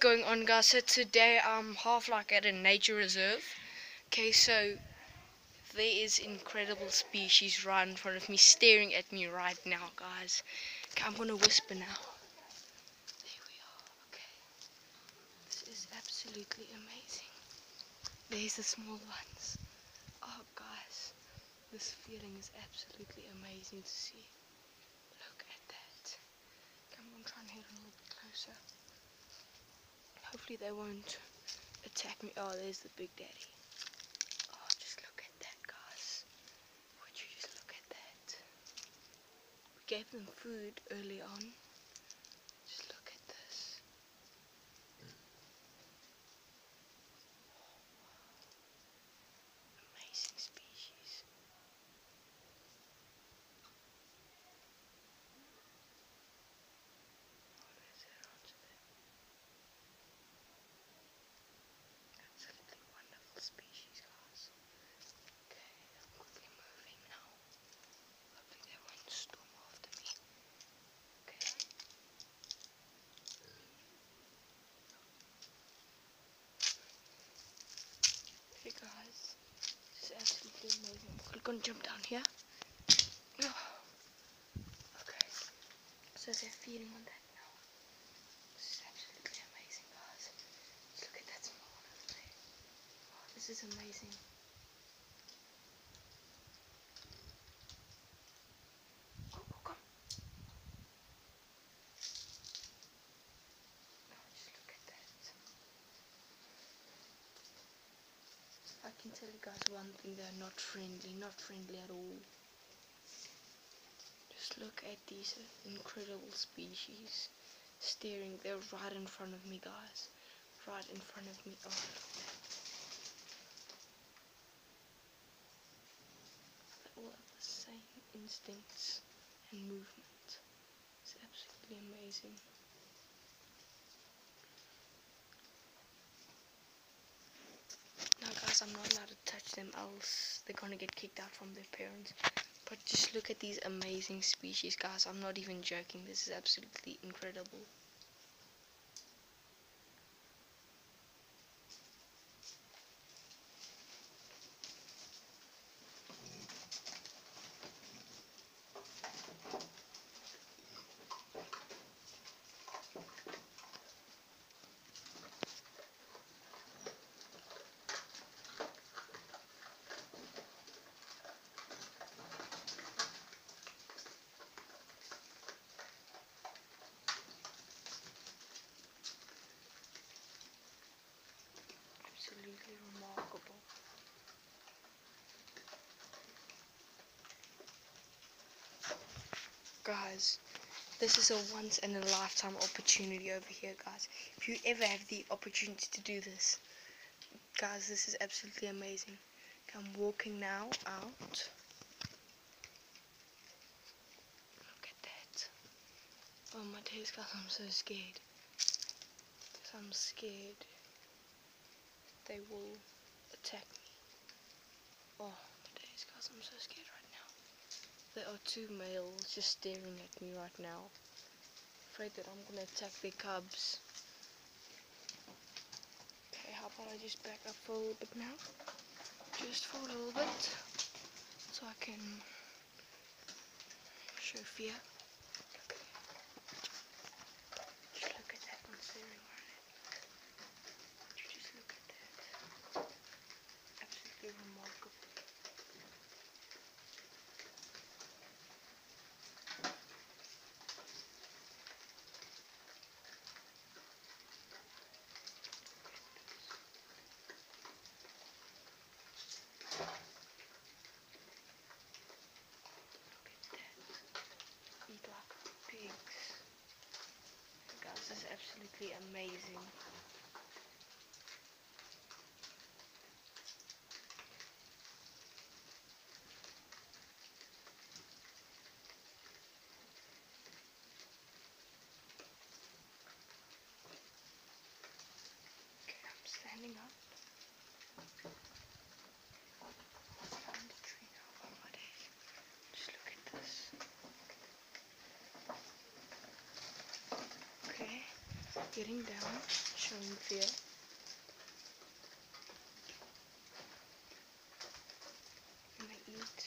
going on guys. So today i'm half like at a nature reserve. Okay so there is incredible species right in front of me staring at me right now guys. Okay, i'm gonna whisper now. There we are. Okay. This is absolutely amazing. There's the small ones. Oh guys. This feeling is absolutely amazing to see. Look at that. Come on try and head a little bit closer Hopefully they won't attack me. Oh, there's the big daddy. Oh, just look at that, guys. Would you just look at that? We gave them food early on. Just look at this. Amazing species. Oh, there's that onto there. Absolutely wonderful species, guys. Okay, I'm quickly moving now. Hopefully they won't storm after me. Okay. Hey guys, this is absolutely amazing. I'm gonna jump down here. Okay, so they're feeding on that now. This is absolutely amazing, guys. Look at that small one over there. Oh, this is amazing. Come, come, come. Oh, just look at that. I can tell you guys one thing, they're not friendly, not friendly at all. Just look at these incredible species staring, they're right in front of me guys. Right in front of me. Oh. They all have the same instincts and movement. It's absolutely amazing. Now guys, I'm touch them else they're gonna get kicked out from their parents. But just look at these amazing species guys. I'm not even joking. This is absolutely incredible. Absolutely remarkable. Guys, this is a once in a lifetime opportunity over here, guys. If you ever have the opportunity to do this, guys, this is absolutely amazing. I'm walking now out. Look at that. Oh my days, guys, I'm so scared. I'm scared they will attack me. Oh my days, guys, I'm so scared right now. There are two males just staring at me right now. Afraid that I'm gonna attack their cubs. Okay, how about I just back up for a little bit now? Just for a little bit. So I can show fear. Just look at that one staring right at me. Would you just look at that? Absolutely remarkable. Look at that. Eat like pigs. Guys, this is absolutely amazing. Okay, I'm standing up. Behind the tree now. Oh my days. Just look at this. Okay. Getting down, showing fear. And they eat.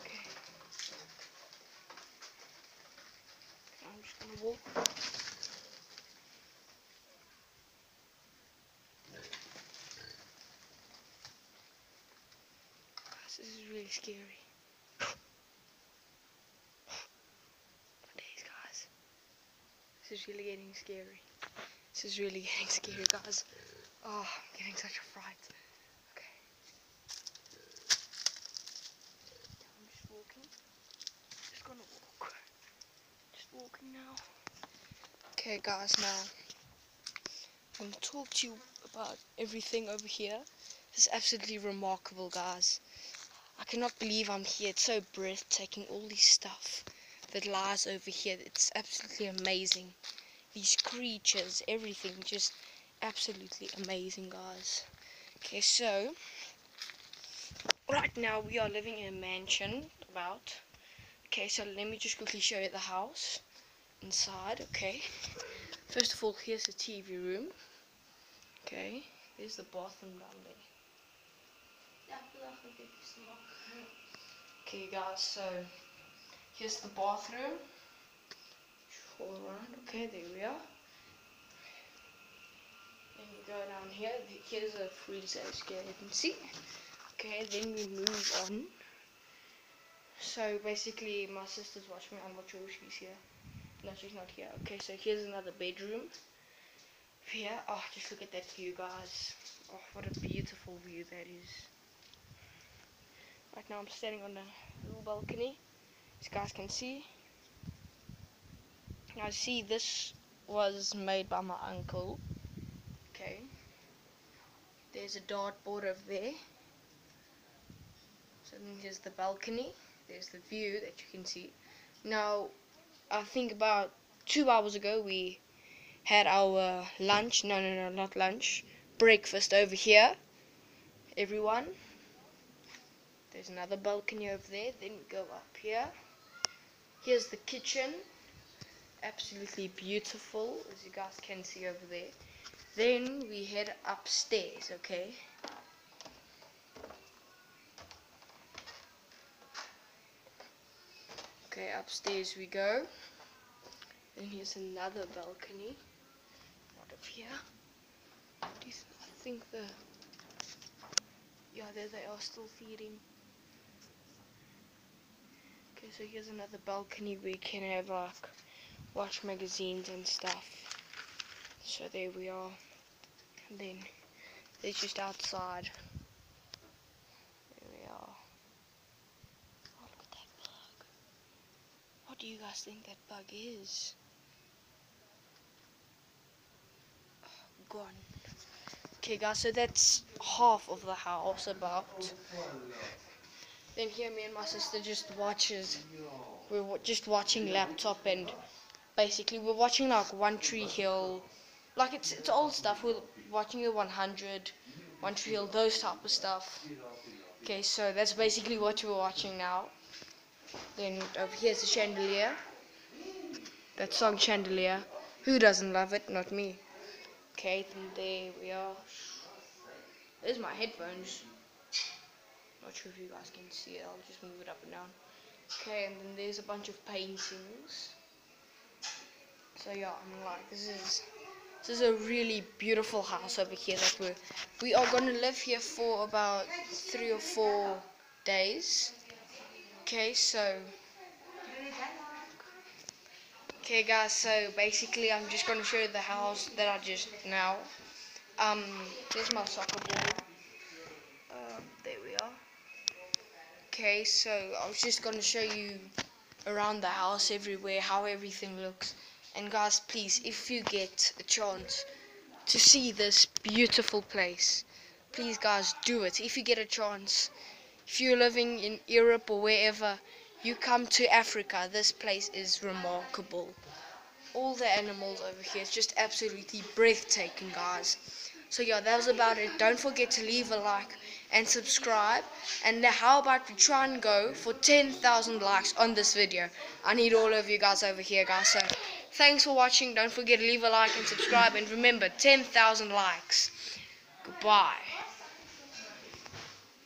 Okay. I'm just gonna walk. This is really scary. Days, guys. This is really getting scary. This is really getting scary, guys. Oh, I'm getting such a fright. Okay. I'm just walking. Just gonna walk. Just walking now. Okay, guys, now I'm gonna talk to you about everything over here. This is absolutely remarkable, guys. I cannot believe I'm here. It's so breathtaking. All this stuff that lies over here. It's absolutely amazing. These creatures, everything, just absolutely amazing, guys. Okay, so right now we are living in a mansion. About. Okay, so let me just quickly show you the house inside. Okay. First of all, here's the TV room. Okay, here's the bathroom down there. Okay guys, so here's the bathroom. All around. Okay, there we are. Then we go down here. Here's a freezer as you can see. Okay, then we move on. So basically, my sister's watching me. I'm not sure she's here. No, she's not here. Okay, so here's another bedroom. Here, oh, just look at that view, guys. Oh, what a beautiful view that is. Right now I'm standing on a little balcony. As you guys can see. Now see this was made by my uncle. Okay. There's a dartboard over there. So then here's the balcony. There's the view that you can see. Now I think about two hours ago we had our lunch. No no no not lunch. Breakfast over here. Everyone. There's another balcony over there. Then go up here. Here's the kitchen. Absolutely beautiful, as you guys can see over there. Then we head upstairs, okay? Okay, upstairs we go. And here's another balcony. Not up here. I think the... Yeah, there they are still feeding. Okay, so here's another balcony where you can have like watch magazines and stuff. So there we are. And then there's just outside. There we are. Oh, look at that bug. What do you guys think that bug is? Gone. Okay guys, so that's half of the house about. Then here me and my sister just watches. We're just watching laptop and basically we're watching like One Tree Hill. Like it's it's old stuff. We're watching the 100, One Tree Hill, those type of stuff. Okay, so that's basically what we're watching now. Then over here's the chandelier. That song Chandelier. Who doesn't love it? Not me. Okay, then there we are. There's my headphones. Sure if you guys can see it. I'll just move it up and down. Okay, and then there's a bunch of paintings. So yeah, I'm like this is this is a really beautiful house over here that we're we are gonna live here for about three or four days. Okay, so okay guys, so basically I'm just gonna show you the house that I just now. Um, there's my soccer ball. Okay, so I was just gonna show you around the house everywhere how everything looks. And guys please if you get a chance to see this beautiful place please guys do it. If you get a chance if you're living in Europe or wherever you come to Africa. This place is remarkable. All the animals over here it's just absolutely breathtaking guys. So yeah, that was about it. Don't forget to leave a like and subscribe. And how about we try and go for 10,000 likes on this video? I need all of you guys over here, guys. So thanks for watching. Don't forget to leave a like and subscribe. And remember, 10,000 likes. Goodbye.